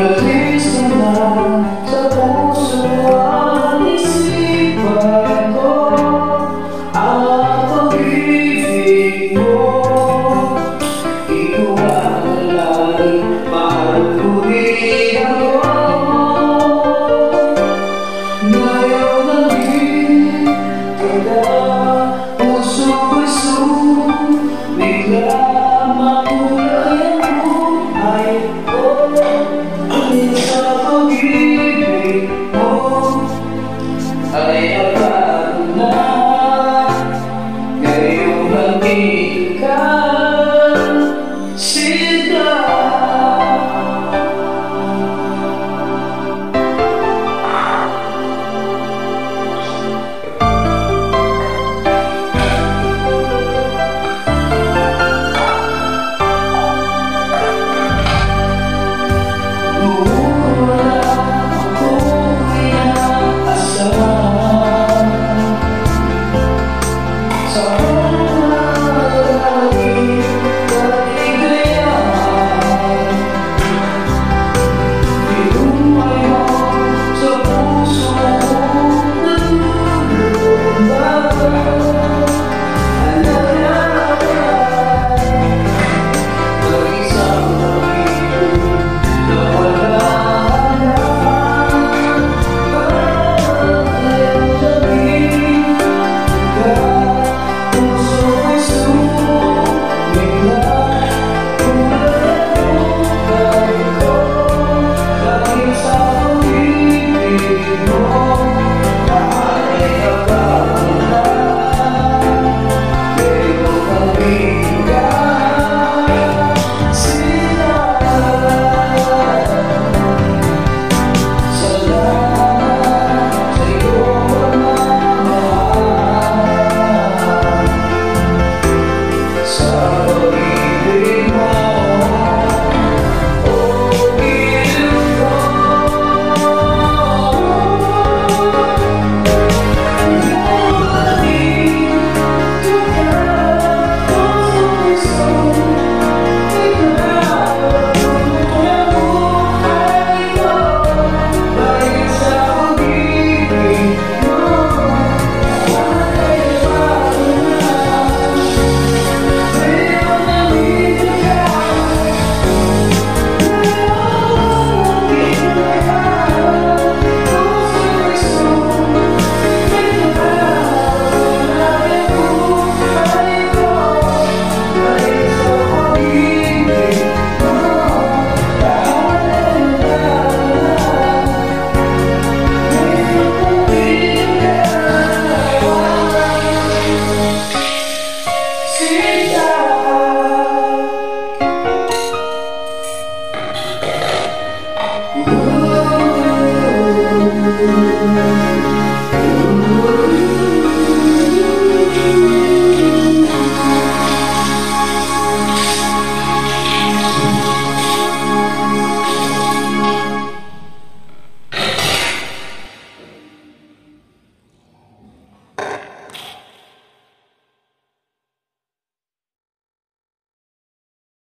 universe belongs See Oh,